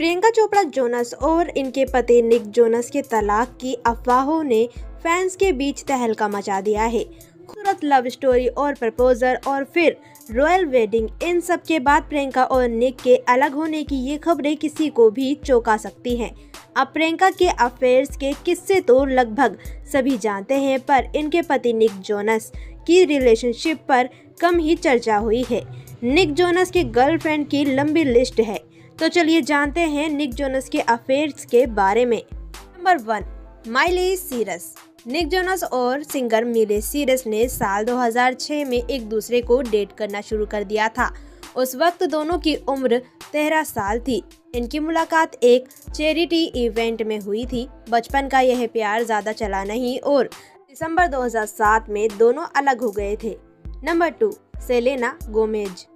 Priyanka Chopra, Jonas और इनके पति निक जोनस के तलाक की अफवाहों ने फैंस के बीच तहलका मचा दिया है। खूबसूरत लव स्टोरी और प्रपोजर और फिर रॉयल वेडिंग। इन सब के बाद प्रियंका और निक के अलग होने की ये खबरें किसी को भी चौंका सकती हैं। अब प्रियंका के अफेयर्स के किस्से तो लगभग सभी जानते हैं, पर इनके पति निक जोनस की रिलेशनशिप पर कम ही चर्चा हुई है। निक जोनस के गर्लफ्रेंड की लंबी लिस्ट है। तो चलिए जानते हैं निक जोनस के अफेयर्स के बारे में। Number one Miley Cyrus Nick Jonas और सिंगर मिले सीरस ने साल 2006 में एक दूसरे को डेट करना शुरू कर दिया था। उस वक्त दोनों की उम्र तेरह साल थी। इनकी मुलाकात एक चैरिटी इवेंट में हुई थी। बचपन का यह प्यार ज़्यादा चला नहीं और दिसंबर 2007 में दोनों अलग हो गए थे। Number two Selena Gomez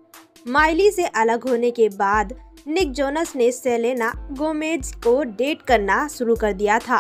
Miley से अलग होने के बाद निक जोनस ने सेलेना गोमेज को डेट करना शुरू कर दिया था।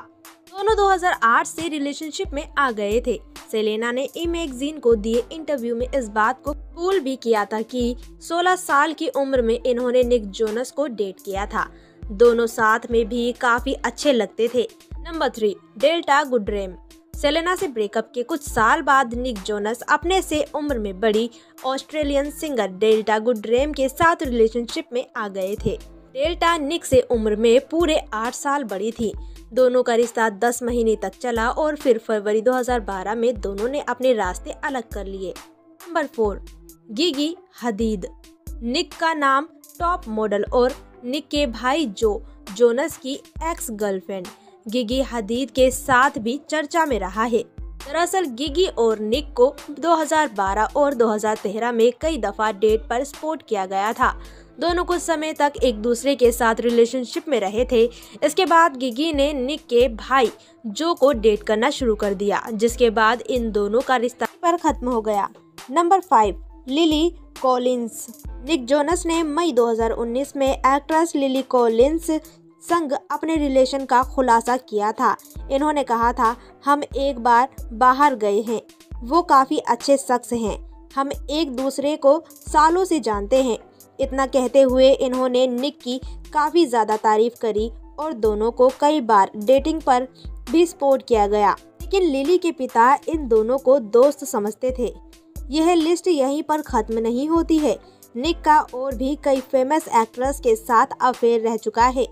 दोनों 2008 से रिलेशनशिप में आ गए थे। सेलेना ने ई मैगजीन को दिए इंटरव्यू में इस बात को कूल भी किया था कि 16 साल की उम्र में इन्होंने निक जोनस को डेट किया था। दोनों साथ में भी काफ़ी अच्छे लगते थे। Number three, Delta Goodrem. Selena से ब्रेकअप के कुछ साल बाद निक जोनस अपने से उम्र में बड़ी ऑस्ट्रेलियन सिंगर डेल्टा गुड्रेम के साथ रिलेशनशिप में आ गए थे। डेल्टा निक से उम्र में पूरे आठ साल बड़ी थी। दोनों का रिश्ता 10 महीने तक चला और फिर फरवरी 2012 में दोनों ने अपने रास्ते अलग कर लिए। Number four, Gigi Hadid. Nick का नाम टॉप मॉडल और निक के भाई जो जोनस की एक्स गर्लफ्रेंड गिगी हदीद के साथ भी चर्चा में रहा है। दरअसल गिगी और निक को 2012 और 2013 में कई दफ़ा डेट पर स्पोर्ट किया गया था। दोनों कुछ समय तक एक दूसरे के साथ रिलेशनशिप में रहे थे। इसके बाद गिगी ने निक के भाई जो को डेट करना शुरू कर दिया, जिसके बाद इन दोनों का रिश्ता पर खत्म हो गया। Number five, Lily Collins Nick Jonas ने मई 2019 में एक्ट्रेस लिली कॉलिंस संग अपने रिलेशन का खुलासा किया था। इन्होंने कहा था, हम एक बार बाहर गए हैं। वो काफ़ी अच्छे शख्स हैं। हम एक दूसरे को सालों से जानते हैं। इतना कहते हुए इन्होंने निक की काफ़ी ज़्यादा तारीफ़ करी और दोनों को कई बार डेटिंग पर भी सपोर्ट किया गया। लेकिन लिली के पिता इन दोनों को दोस्त समझते थे। यह लिस्ट यहीं पर ख़त्म नहीं होती है। निक का और भी कई फ़ेमस एक्ट्रेस के साथ अफेयर रह चुका है।